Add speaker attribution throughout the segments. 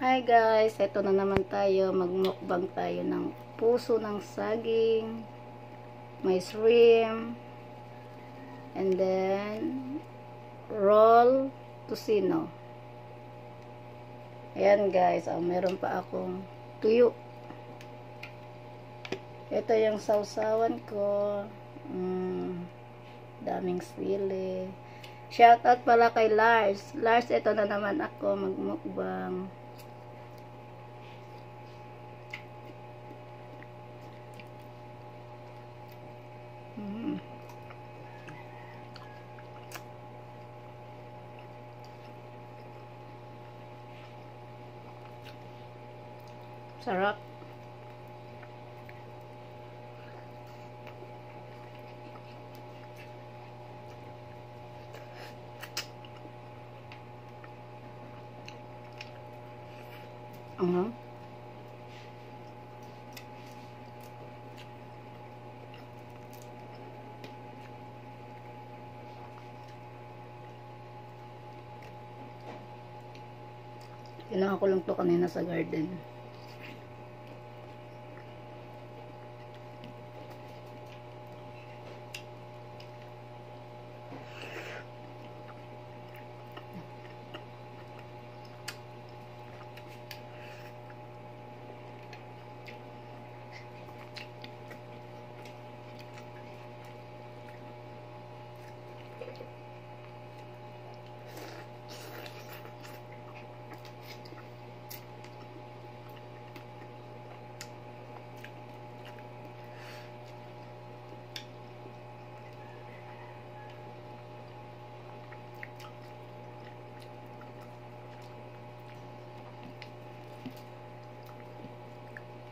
Speaker 1: Hi guys, ito na naman tayo. Magmukbang tayo ng puso ng saging. May shrimp. And then, roll tocino. Ayan guys, oh, meron pa akong tuyo. Ito yung sausawan ko. Mm, daming sili. Shoutout pala kay Lars. Lars, ito na naman ako magmukbang. Mm. Sarap. Ano? Kailangan ko lang to kanina sa garden.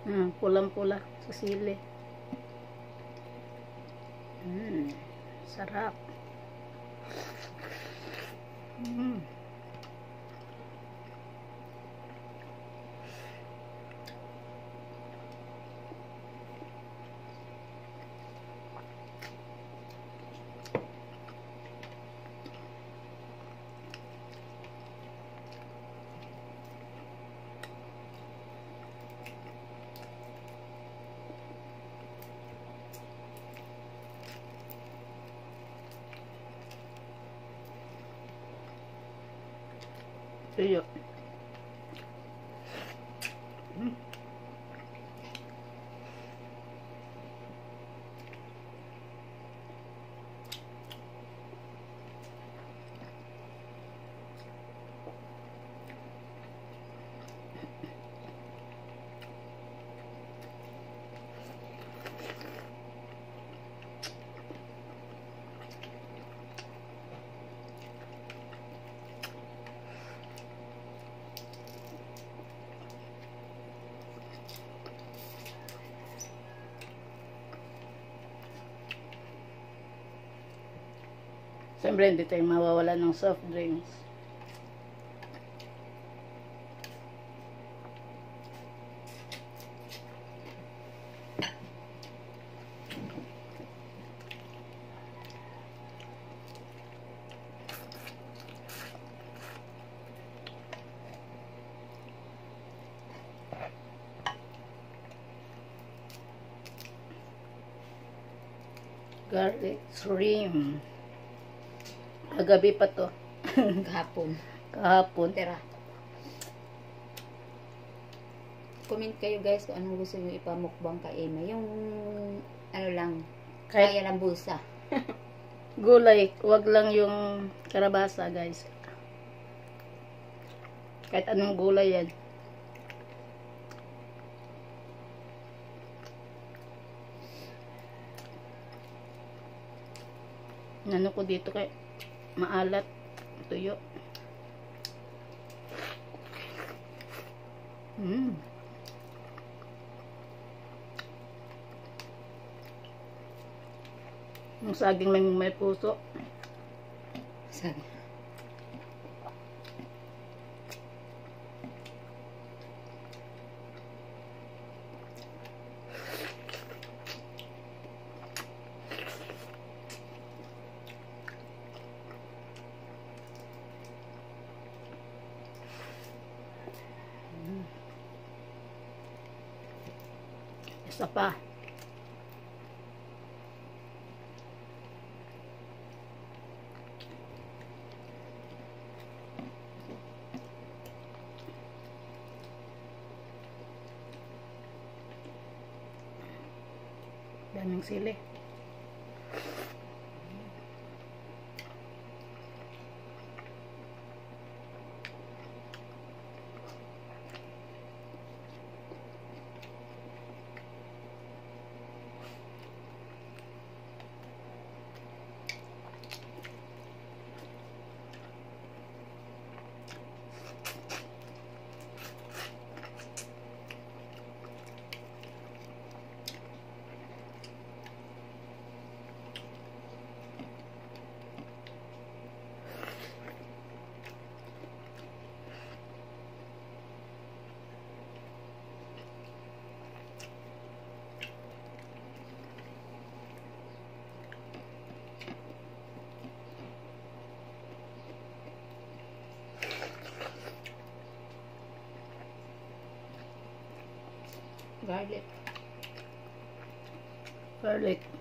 Speaker 1: Hmm, pulang-pula sa sili. Hmm, sarap. Hmm. Tuyo. Hmm. Siyempre, hindi tayo mawawala ng soft drinks. Garlic shrimp. Kagabi pa to.
Speaker 2: Kahapon.
Speaker 1: Kahapon.
Speaker 2: Tira. Comment kayo guys kung anong gusto nyo ipamukbang ka Emma. Yung ano lang,
Speaker 1: Kahit
Speaker 2: kaya lang bulsa.
Speaker 1: gulay, wag lang yung karabasa, guys. Kahit anong gulay yan. Nano ko dito kay maalat tuyo. Mm. Yung saging yung may puso.
Speaker 2: Sabi.
Speaker 1: Isa pa. Daming sili.
Speaker 2: Garlic.
Speaker 1: Garlic.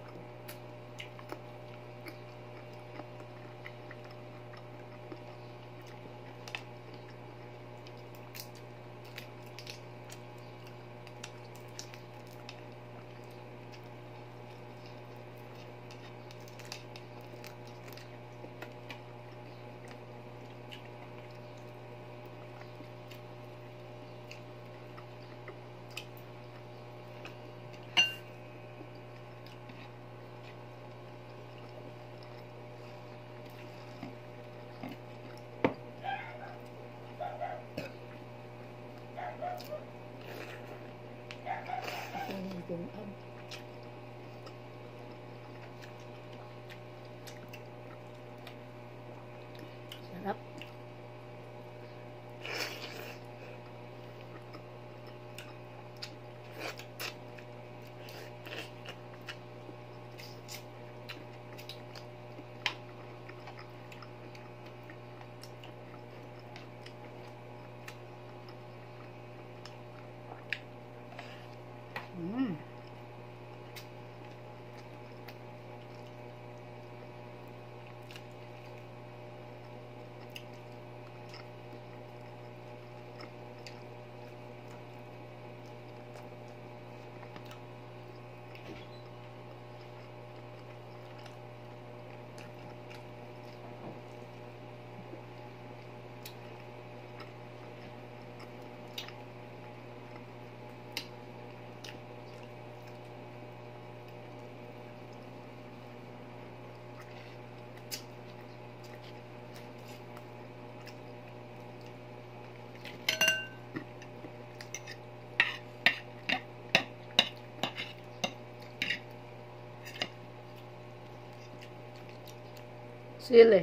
Speaker 1: Sili.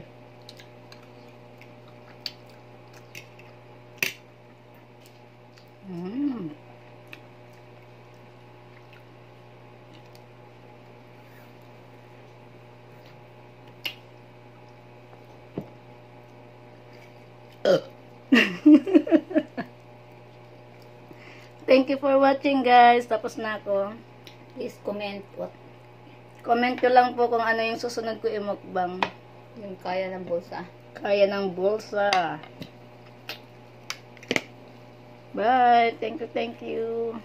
Speaker 1: Mm. Thank you for watching guys. Tapos na ako.
Speaker 2: Please comment what
Speaker 1: Comment ko lang po kung ano yung susunod ko imukbang.
Speaker 2: Yung kaya ng bulsa.
Speaker 1: Kaya ng bulsa. Bye. Thank you, thank you.